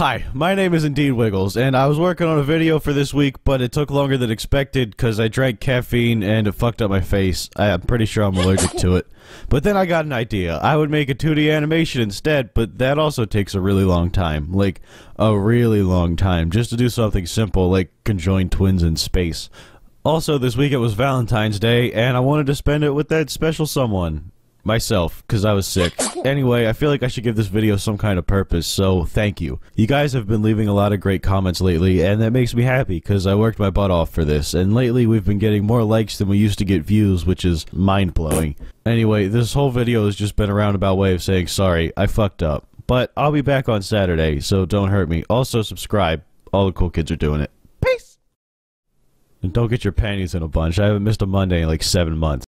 Hi, my name is Indeed Wiggles, and I was working on a video for this week, but it took longer than expected because I drank caffeine and it fucked up my face. I, am pretty sure I'm allergic to it. But then I got an idea. I would make a 2D animation instead, but that also takes a really long time. Like, a really long time, just to do something simple like conjoin twins in space. Also, this week it was Valentine's Day, and I wanted to spend it with that special someone myself because I was sick. Anyway, I feel like I should give this video some kind of purpose, so thank you. You guys have been leaving a lot of great comments lately, and that makes me happy because I worked my butt off for this, and lately we've been getting more likes than we used to get views, which is mind-blowing. Anyway, this whole video has just been a roundabout way of saying sorry, I fucked up. But I'll be back on Saturday, so don't hurt me. Also subscribe. All the cool kids are doing it. Peace! And don't get your panties in a bunch. I haven't missed a Monday in like seven months.